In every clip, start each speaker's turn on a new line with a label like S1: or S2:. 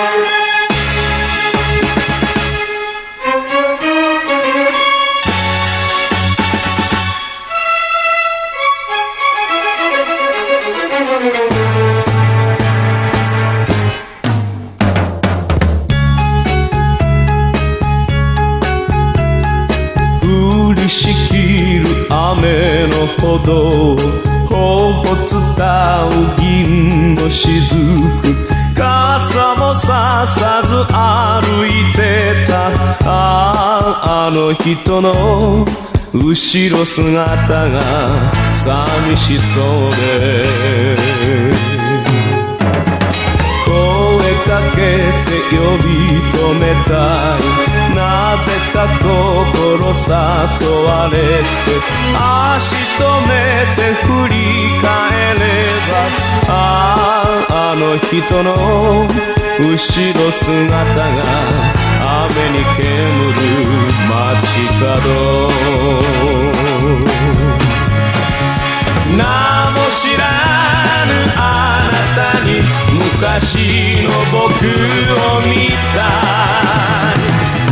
S1: 降りしきる雨の歩道頬伝う銀の雫。傘もささず歩いてた。あああの人の後ろ姿が寂しそうで。声かけて呼び止めたい。なぜか心誘われて。足止めて振り返れば。あああの人の後ろ姿が雨に煙る街角。名も知らぬあなたに昔の僕を見た。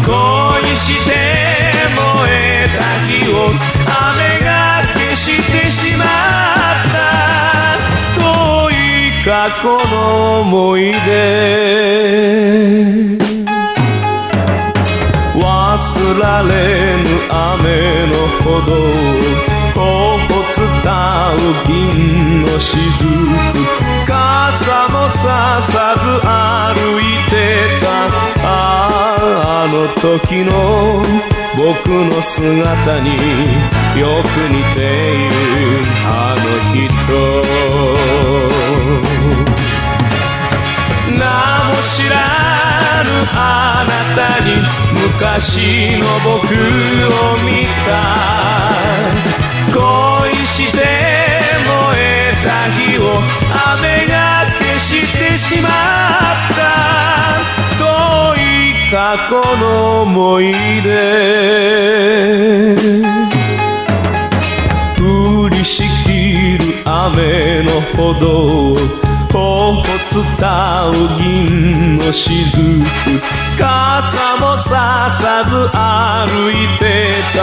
S1: 恋して過去の思い出。忘られぬ雨の歩道頬伝う銀の雫。傘もささず歩いてた。あの時の僕の姿によく似ているあの人。あなたに昔の僕を見た。恋して燃えた日を雨が消してしまった。遠い過去の思い出。降りしきる雨の歩道。伝う銀の雫傘もささず歩いてた。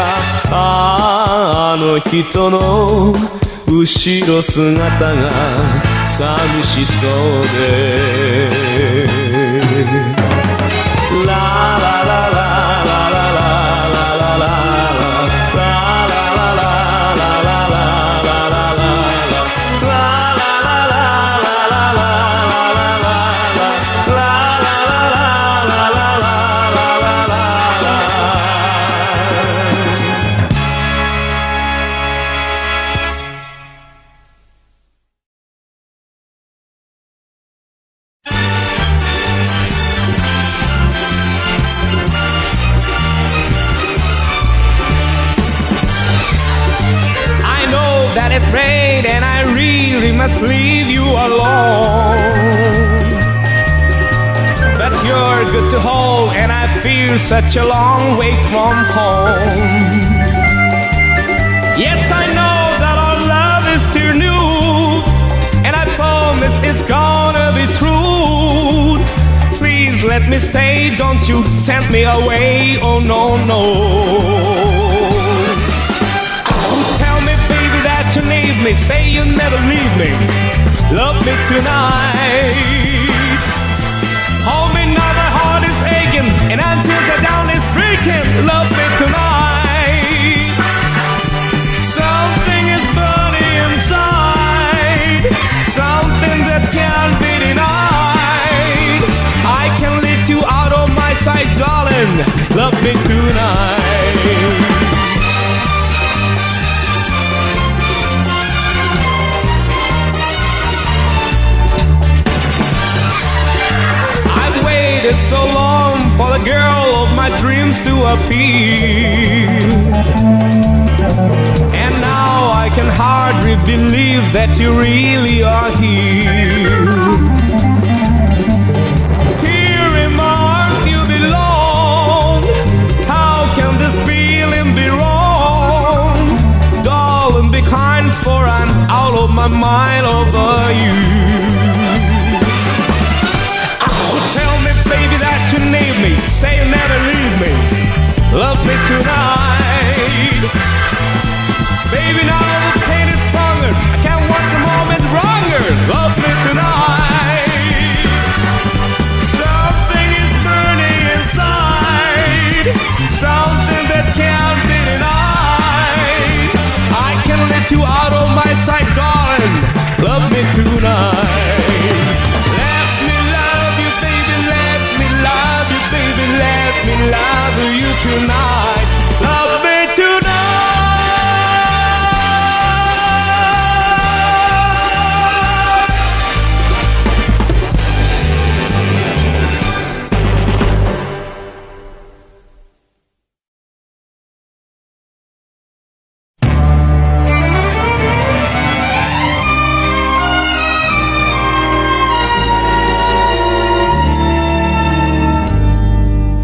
S1: あああの人の後ろ姿が寂しそうで。
S2: That it's late and I really must leave you alone. But you're good to hold and I feel such a long way from home. Yes, I know that our love is still new, and I promise it's gonna be true. Please let me stay, don't you send me away, oh no, no. Me. Say you'll never leave me. Love me tonight. Hold me now, my heart is aching, and until the dawn is breaking, love me tonight. Something is burning inside, something that can't be denied. I can lift you out of my sight, darling. Love me tonight. Waited so long for the girl of my dreams to appear. And now I can hardly believe that you really are here. tonight. Love me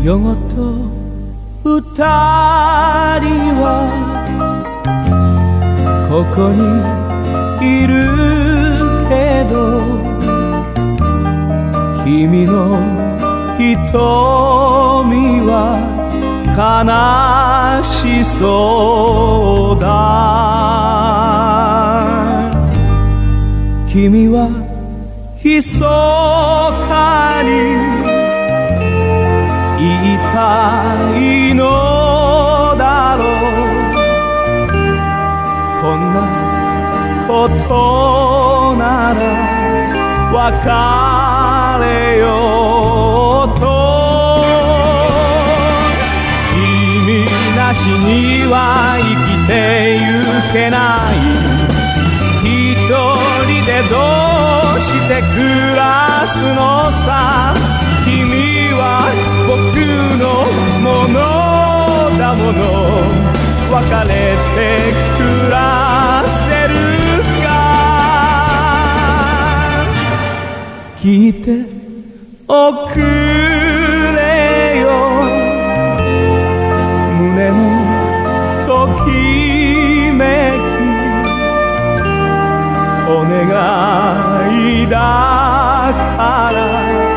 S1: 영어도 二人はここにいるけど君の瞳は悲しそうだ。君は密かにいたいのだろうこんなことなら別れようと。君なしには生きてゆけない。一人でどうして暮らすのさ。のものだもの別れて暮らせるか。聞いておくれよ。胸のときめきお願いだから。